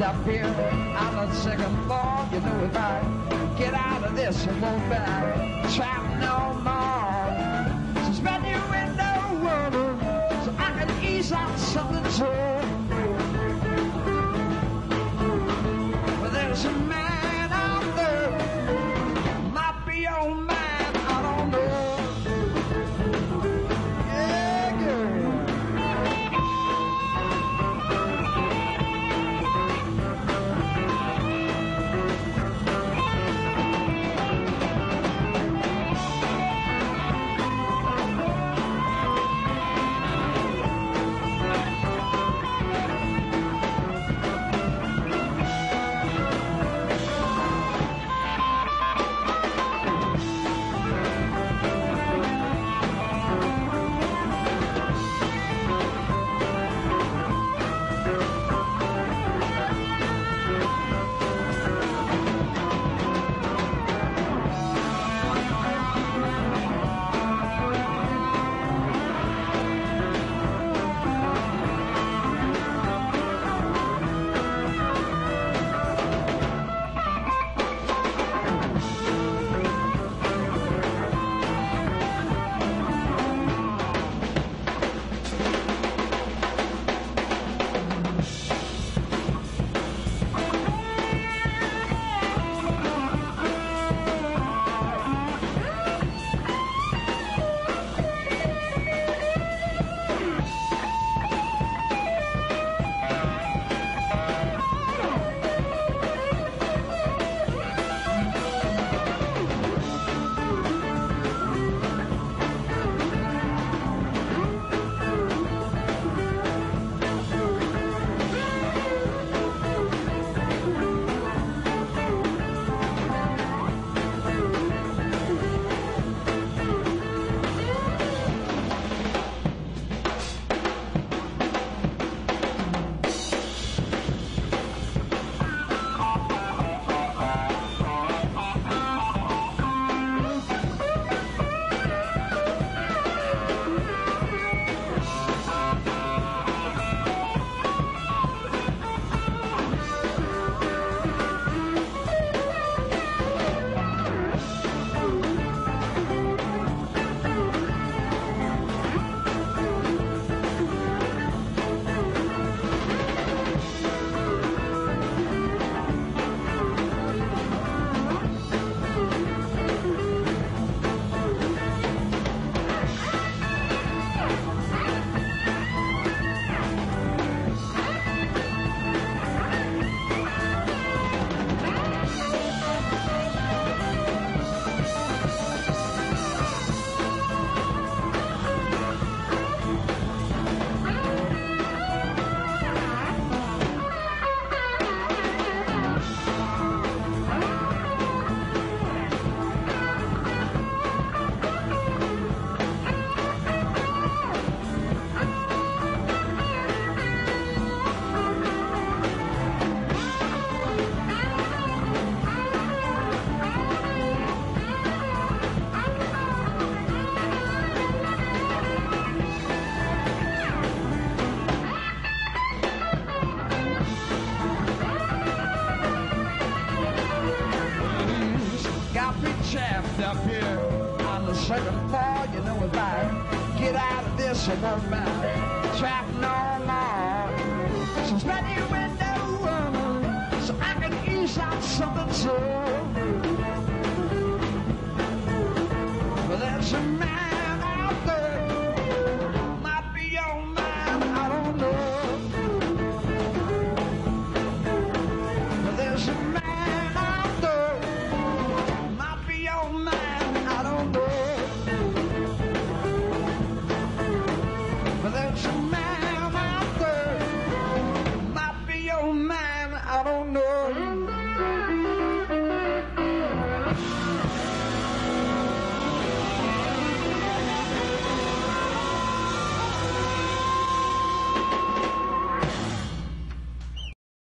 up here on the second floor. You know if I get out of this, I won't be trapped no more. Suspend you in no water so I can ease out something sore. Up here on the second floor. You know if I get out of this, I won't be trapped no more. So spread your window woman, so I can ease out something sore.